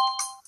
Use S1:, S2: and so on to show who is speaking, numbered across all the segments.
S1: Turn on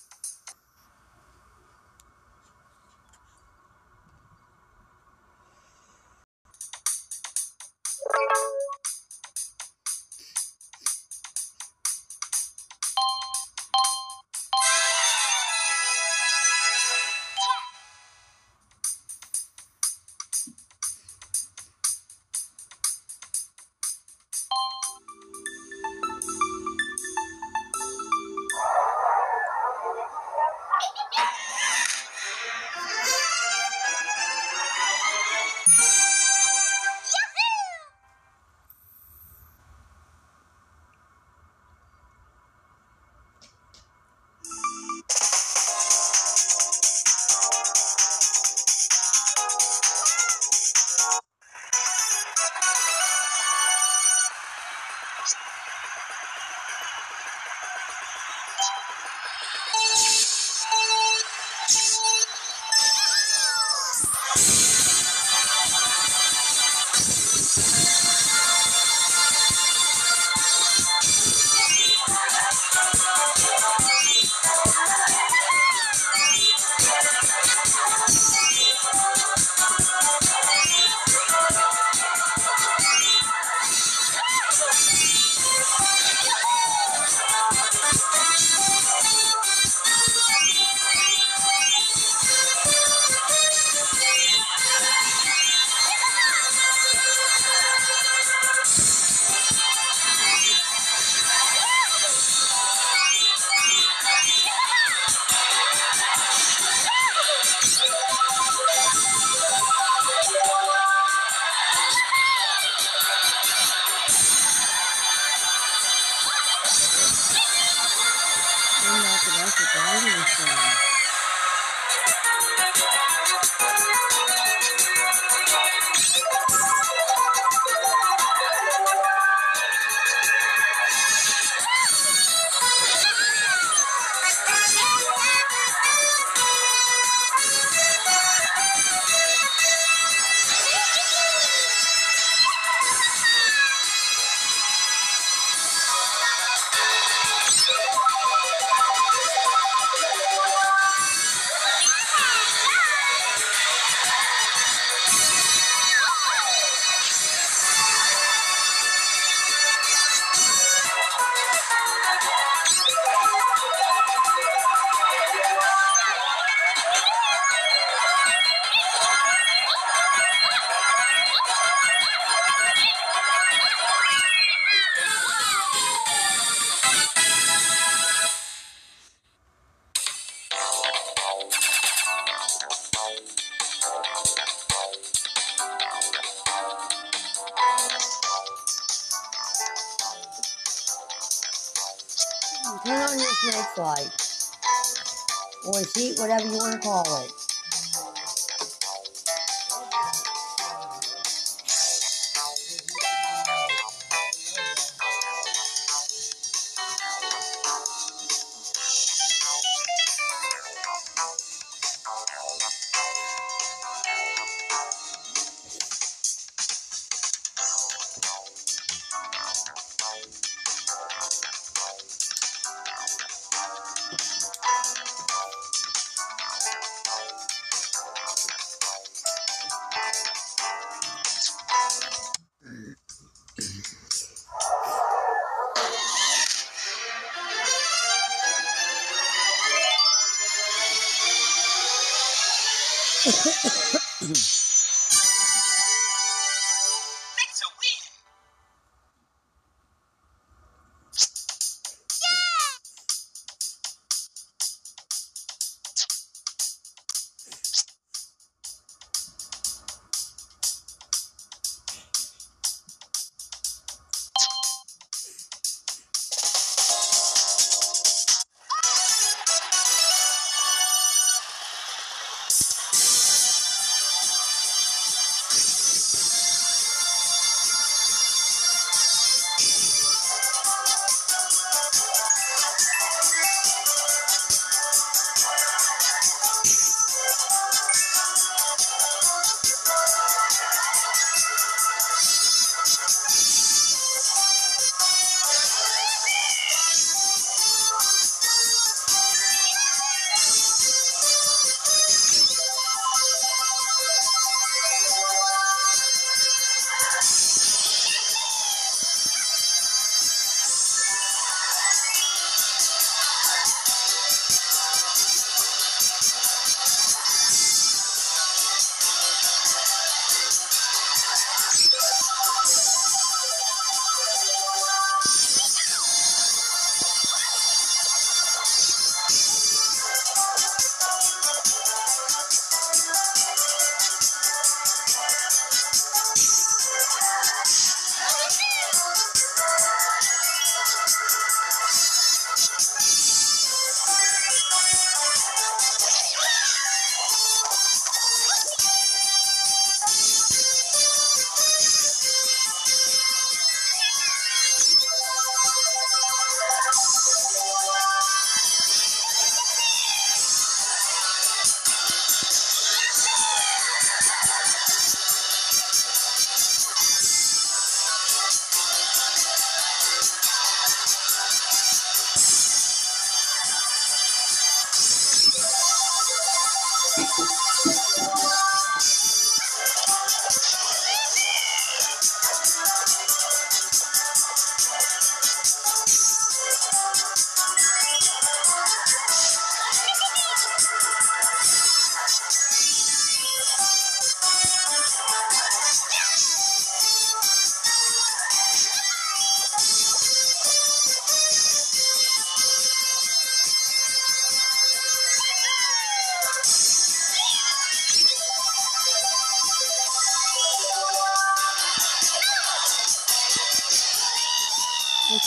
S1: your snake light. Or sheet, whatever you want to call it.
S2: Win.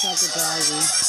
S1: or driving.